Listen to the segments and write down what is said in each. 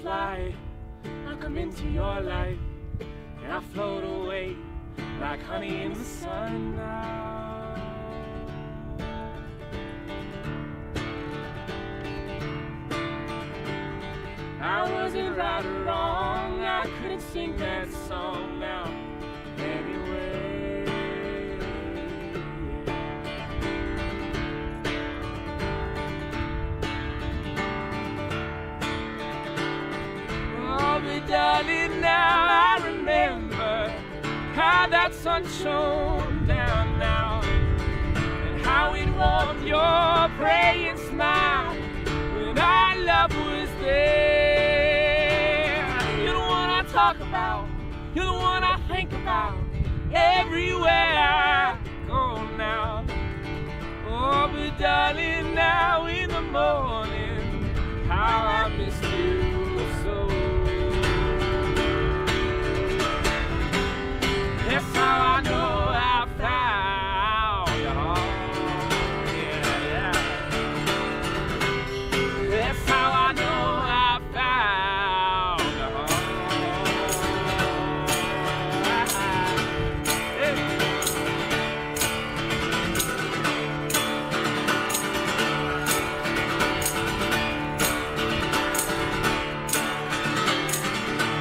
fly. I come into your life and I float away like honey in the sun now. I wasn't right or wrong, I couldn't sing that song now. Darling, now I remember how that sun shone down now, and how it warmed your praying smile when our love was there. You're the one I talk about, you're the one I think about everywhere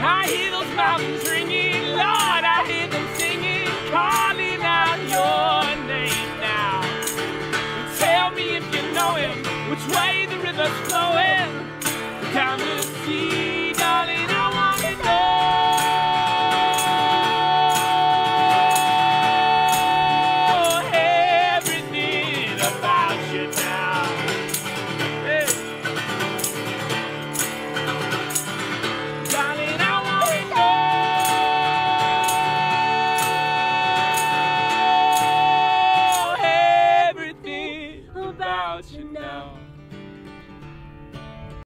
I hear those mountains ringing, Lord, I hear them singing, calling out your name now. Tell me if you know him, which way about you now.